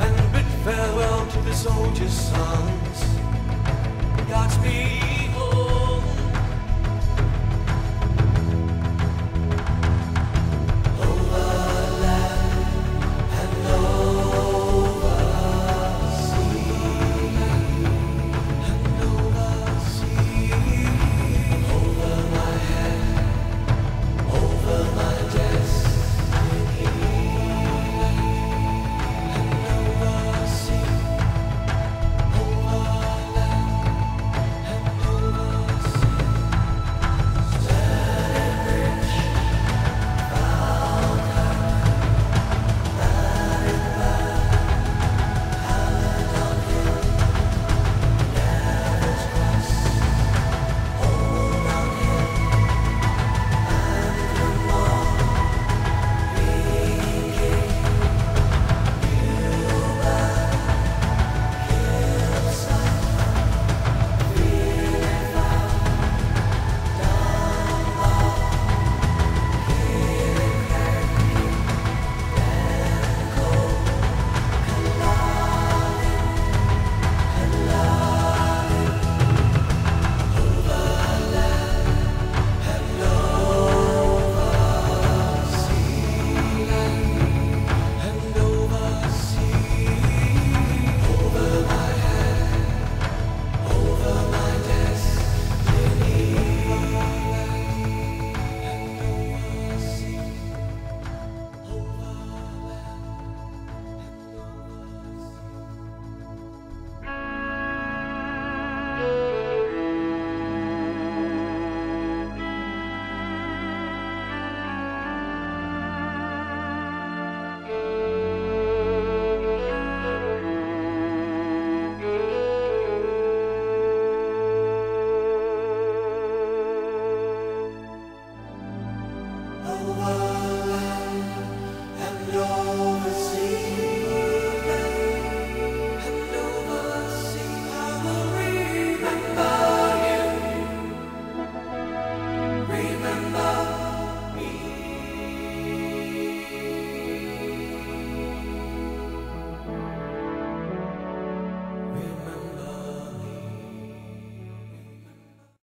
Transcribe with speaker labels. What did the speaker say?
Speaker 1: And bid farewell to the soldiers' sons. Godspeed. Allah.